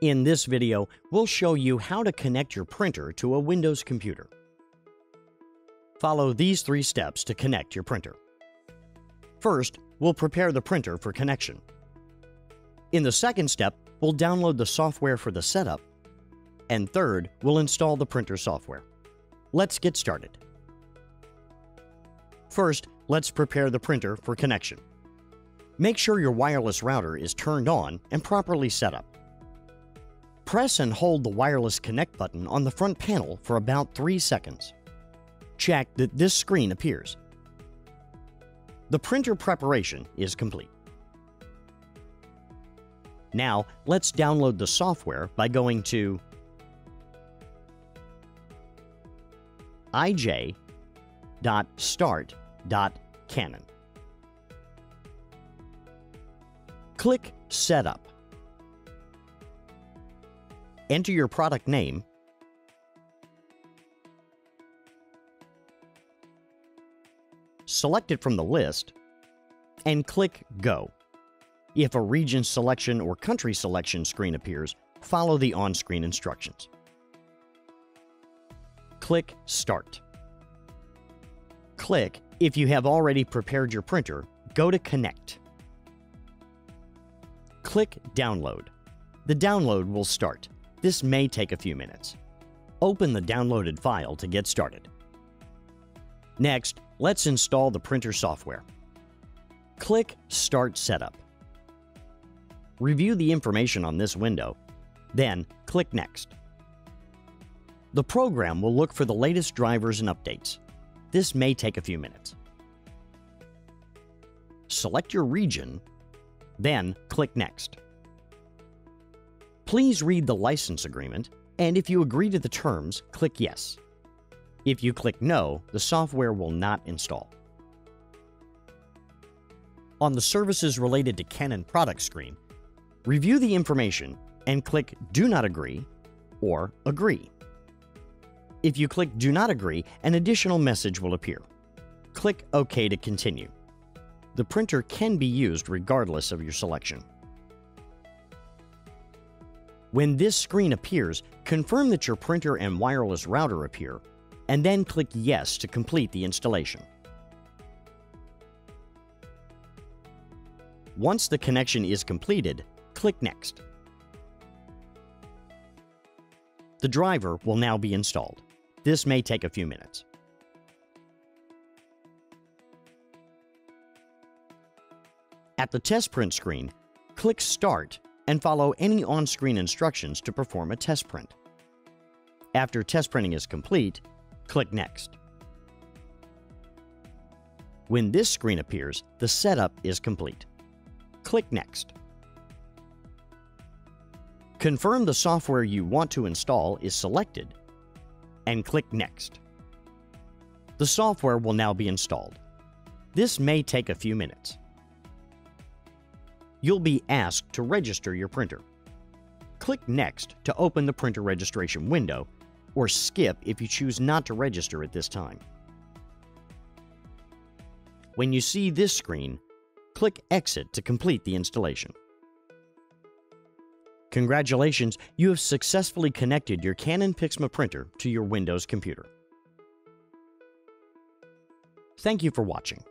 In this video, we'll show you how to connect your printer to a Windows computer. Follow these three steps to connect your printer. First, we'll prepare the printer for connection. In the second step, we'll download the software for the setup. And third, we'll install the printer software. Let's get started. First, let's prepare the printer for connection. Make sure your wireless router is turned on and properly set up. Press and hold the wireless connect button on the front panel for about 3 seconds. Check that this screen appears. The printer preparation is complete. Now, let's download the software by going to ij.start.canon. Click Setup. Enter your product name, select it from the list, and click Go. If a region selection or country selection screen appears, follow the on-screen instructions. Click Start. Click if you have already prepared your printer, go to Connect. Click Download. The download will start. This may take a few minutes. Open the downloaded file to get started. Next, let's install the printer software. Click Start Setup. Review the information on this window, then click Next. The program will look for the latest drivers and updates. This may take a few minutes. Select your region, then click Next. Please read the license agreement, and if you agree to the terms, click Yes. If you click No, the software will not install. On the Services Related to Canon product screen, review the information and click Do Not Agree or Agree. If you click Do Not Agree, an additional message will appear. Click OK to continue. The printer can be used regardless of your selection. When this screen appears, confirm that your printer and wireless router appear, and then click Yes to complete the installation. Once the connection is completed, click Next. The driver will now be installed. This may take a few minutes. At the test print screen, click Start and follow any on-screen instructions to perform a test print. After test printing is complete, click Next. When this screen appears, the setup is complete. Click Next. Confirm the software you want to install is selected and click Next. The software will now be installed. This may take a few minutes you'll be asked to register your printer. Click Next to open the printer registration window, or skip if you choose not to register at this time. When you see this screen, click Exit to complete the installation. Congratulations, you have successfully connected your Canon Pixma printer to your Windows computer. Thank you for watching.